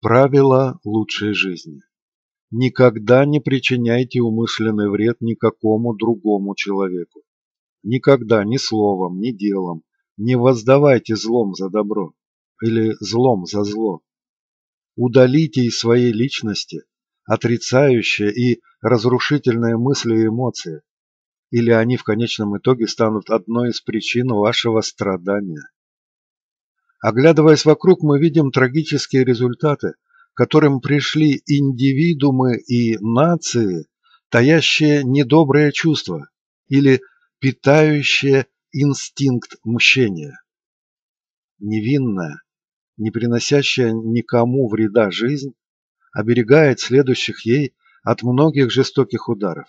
Правило лучшей жизни. Никогда не причиняйте умышленный вред никакому другому человеку. Никогда ни словом, ни делом не воздавайте злом за добро или злом за зло. Удалите из своей личности отрицающие и разрушительные мысли и эмоции, или они в конечном итоге станут одной из причин вашего страдания. Оглядываясь вокруг, мы видим трагические результаты, к которым пришли индивидуумы и нации, таящие недобрые чувства или питающие инстинкт мщения. Невинная, не приносящая никому вреда жизнь, оберегает следующих ей от многих жестоких ударов,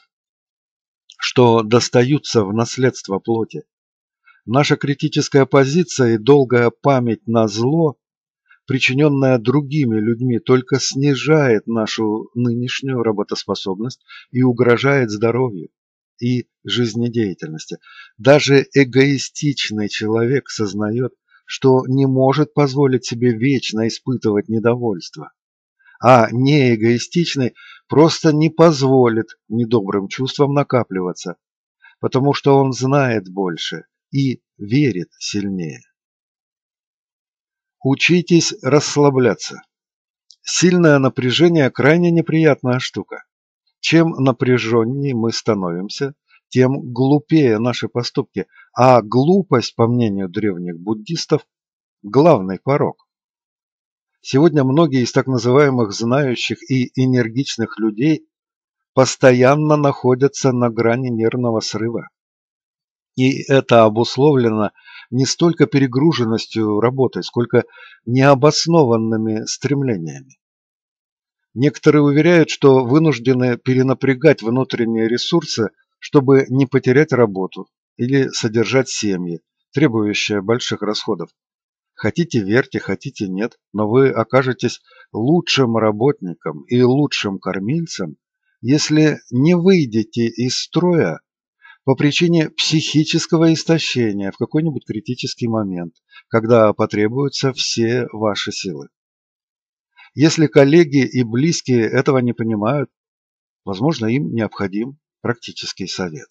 что достаются в наследство плоти. Наша критическая позиция и долгая память на зло, причиненное другими людьми, только снижает нашу нынешнюю работоспособность и угрожает здоровью и жизнедеятельности. Даже эгоистичный человек сознает, что не может позволить себе вечно испытывать недовольство, а неэгоистичный просто не позволит недобрым чувствам накапливаться, потому что он знает больше и верит сильнее. Учитесь расслабляться. Сильное напряжение – крайне неприятная штука. Чем напряженнее мы становимся, тем глупее наши поступки, а глупость, по мнению древних буддистов, главный порог. Сегодня многие из так называемых знающих и энергичных людей постоянно находятся на грани нервного срыва. И это обусловлено не столько перегруженностью работой, сколько необоснованными стремлениями. Некоторые уверяют, что вынуждены перенапрягать внутренние ресурсы, чтобы не потерять работу или содержать семьи, требующие больших расходов. Хотите верьте, хотите нет, но вы окажетесь лучшим работником и лучшим кормильцем, если не выйдете из строя по причине психического истощения в какой-нибудь критический момент, когда потребуются все ваши силы. Если коллеги и близкие этого не понимают, возможно, им необходим практический совет.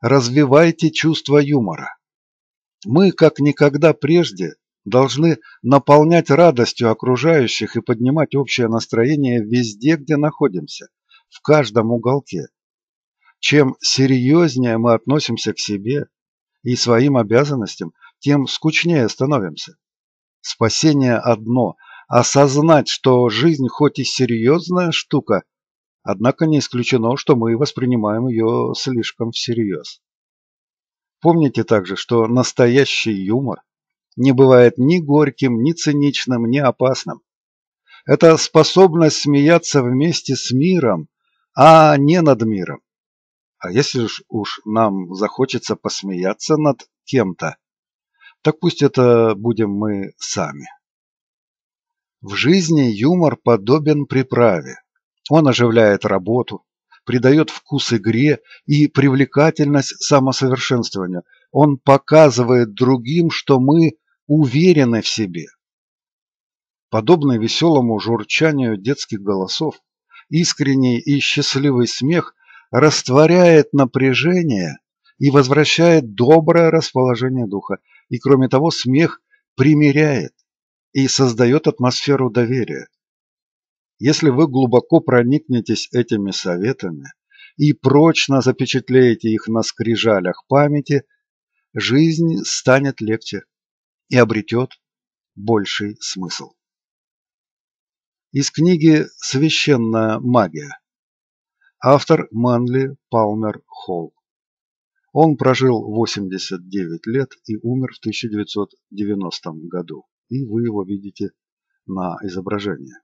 Развивайте чувство юмора. Мы, как никогда прежде, должны наполнять радостью окружающих и поднимать общее настроение везде, где находимся, в каждом уголке. Чем серьезнее мы относимся к себе и своим обязанностям, тем скучнее становимся. Спасение одно – осознать, что жизнь хоть и серьезная штука, однако не исключено, что мы воспринимаем ее слишком всерьез. Помните также, что настоящий юмор не бывает ни горьким, ни циничным, ни опасным. Это способность смеяться вместе с миром, а не над миром. А если уж нам захочется посмеяться над кем-то, так пусть это будем мы сами. В жизни юмор подобен приправе. Он оживляет работу, придает вкус игре и привлекательность самосовершенствованию. Он показывает другим, что мы уверены в себе. Подобно веселому журчанию детских голосов, искренний и счастливый смех растворяет напряжение и возвращает доброе расположение духа. И кроме того, смех примиряет и создает атмосферу доверия. Если вы глубоко проникнетесь этими советами и прочно запечатлеете их на скрижалях памяти, жизнь станет легче и обретет больший смысл. Из книги «Священная магия» Автор Манли Палмер Холл. Он прожил 89 лет и умер в 1990 году. И вы его видите на изображении.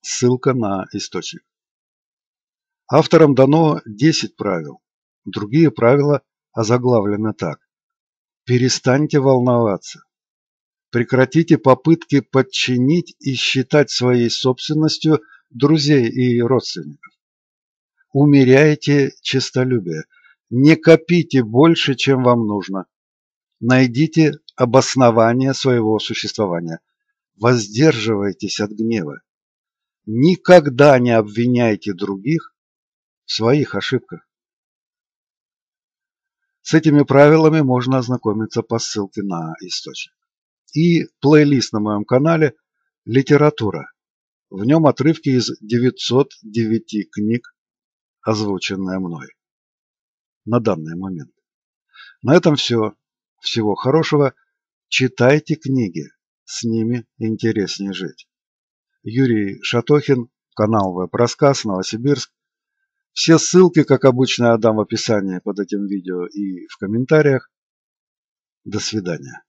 Ссылка на источник. Авторам дано 10 правил. Другие правила озаглавлены так. Перестаньте волноваться. Прекратите попытки подчинить и считать своей собственностью – друзей и родственников. Умеряйте честолюбие. Не копите больше, чем вам нужно. Найдите обоснование своего существования. воздерживайтесь от гнева. Никогда не обвиняйте других в своих ошибках. С этими правилами можно ознакомиться по ссылке на источник. И плейлист на моем канале «Литература». В нем отрывки из 909 книг, озвученные мной на данный момент. На этом все. Всего хорошего. Читайте книги. С ними интереснее жить. Юрий Шатохин, канал Веб-рассказ, Новосибирск. Все ссылки, как обычно, я дам в описании под этим видео и в комментариях. До свидания.